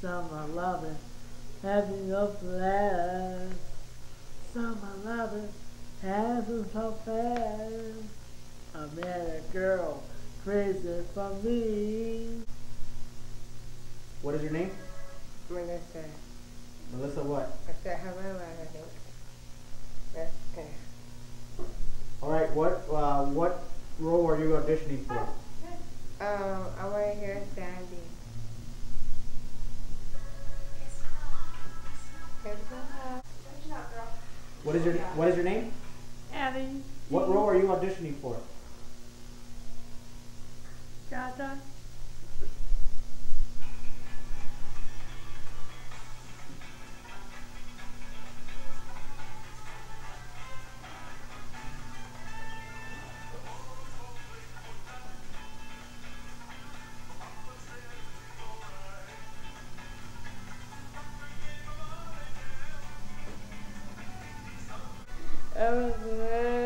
Summer loving, having a blast. Summer loving, having so fast. I met a girl crazy for me. What is your What is your name? Abby. What role are you auditioning for? Dada. I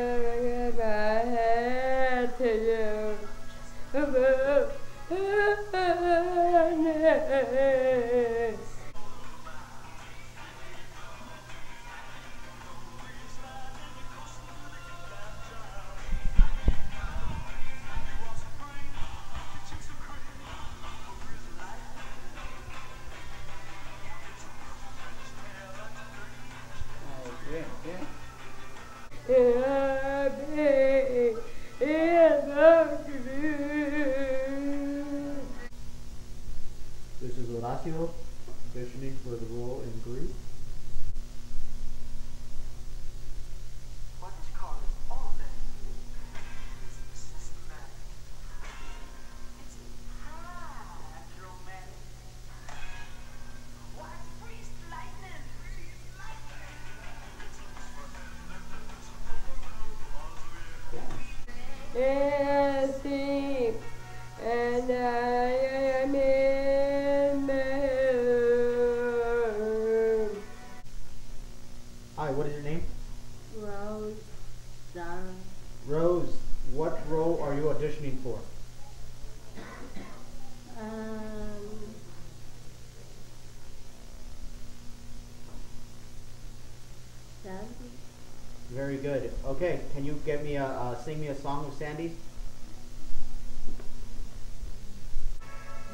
Is auditioning for the role are you auditioning for? Um. Sandy. Very good. Okay. Can you get me a uh, sing me a song with Sandy?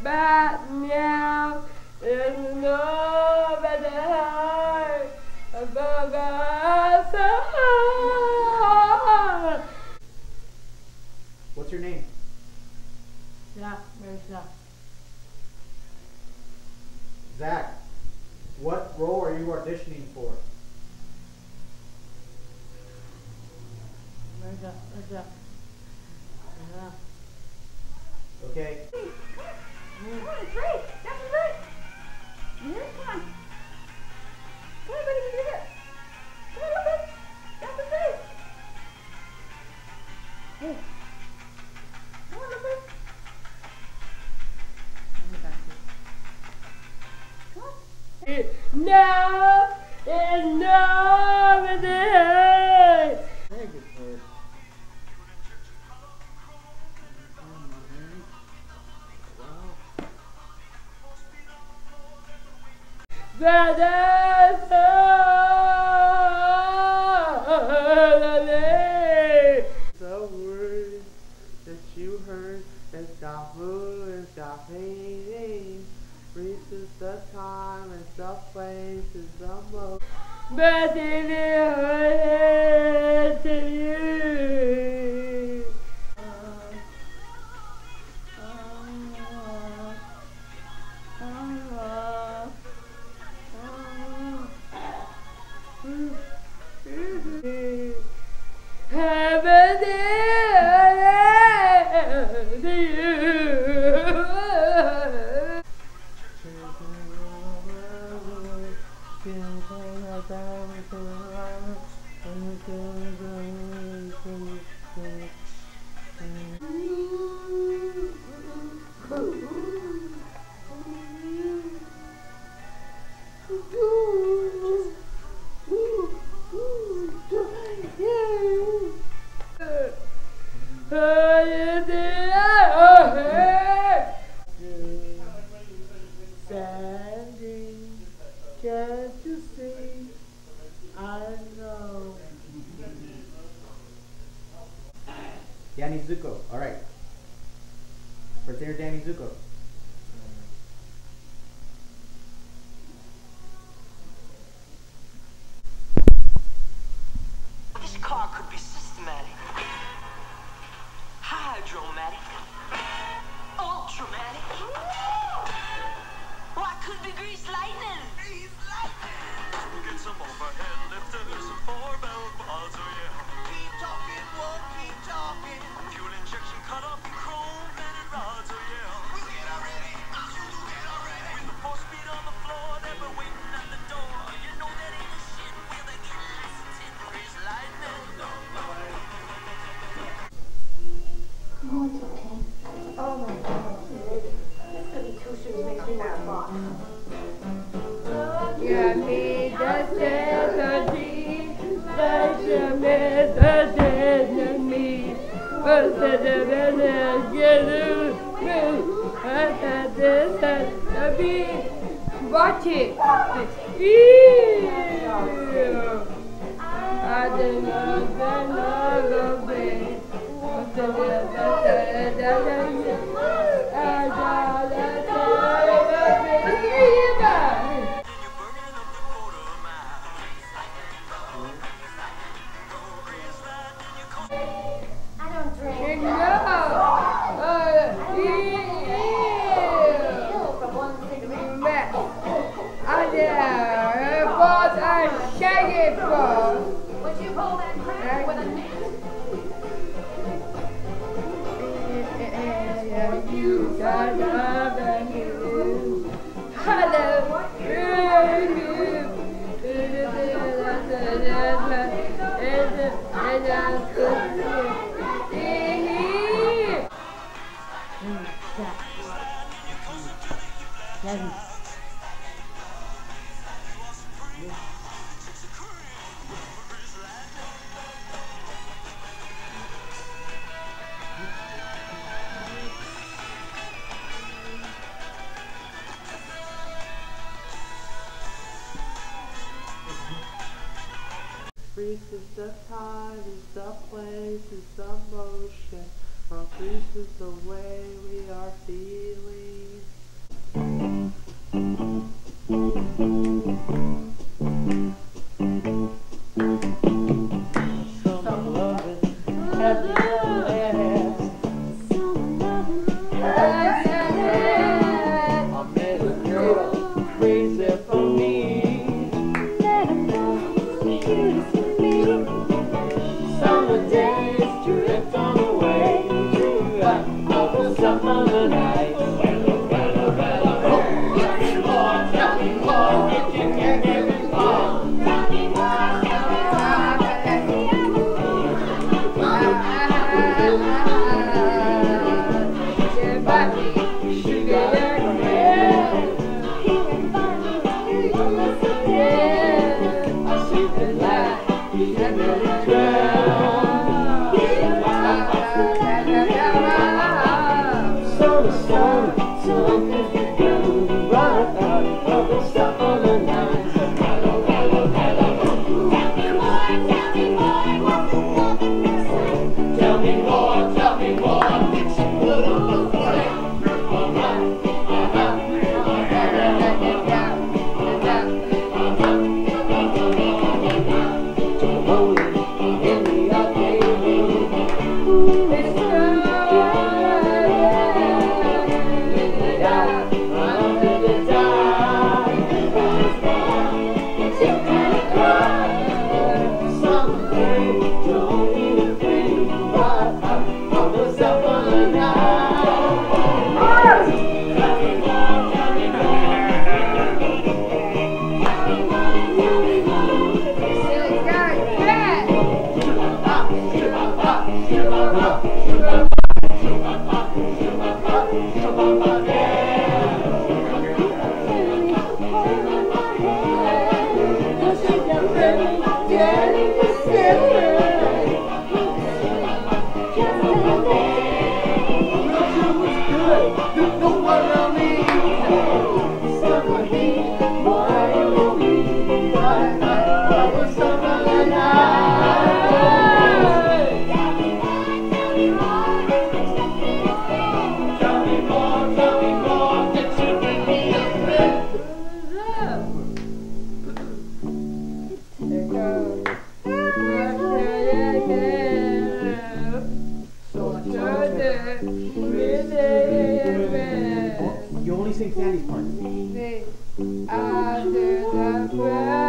But now there's nobody Where's that? Where's that? Yeah. Okay. Come on, it's right. That's right. Yeah, come on. Come on, buddy, you can do it. Come on, buddy. That's right. Hey. Come on, buddy. Come on. Now there's nobody. Very But Is to you. Sandy. Zuko. All right. First Danny Zuko. Watch it. I don't know, I. what I say it. Would you pull that crap with a net? And you got love you. Hello. Pleasant. Grease is the time, is the place, is the motion. Grease is the way we are feeling. sing Sandy's part. After the